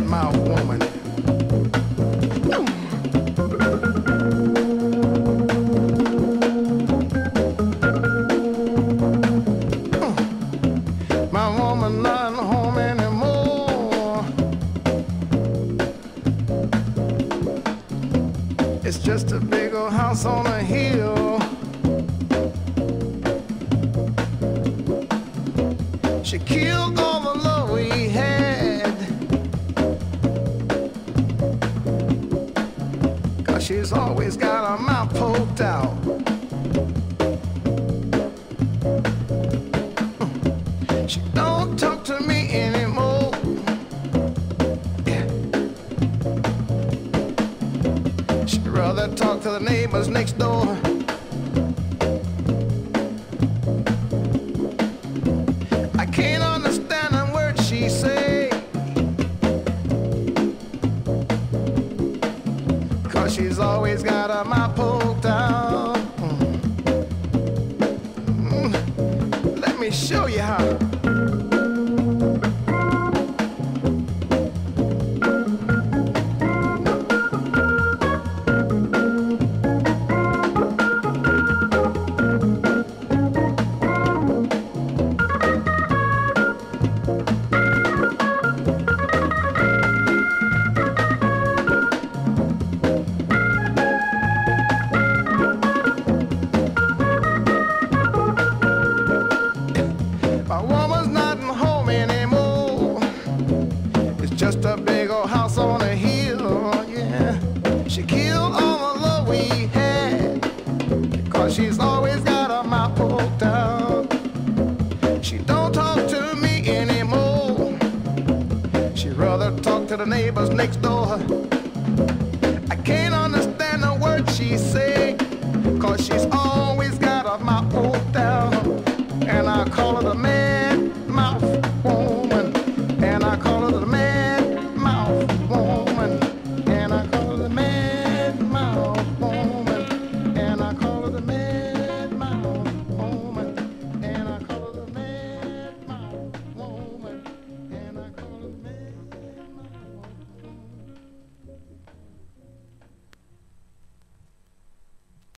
Woman. My woman hmm. anymore. It's just a big old house on a hill. She killed all the love we she's always got her mouth poked out. She don't talk to me anymore. Yeah. She'd rather talk to the neighbors next door. She's always got her mouth poked out. Mm. Let me show you how. Just a big old house on a hill, yeah. She killed all the love we had. Cause she's always got her mouth poked out. She don't talk to me anymore. She'd rather talk to the neighbors next door. I can't understand a word she says.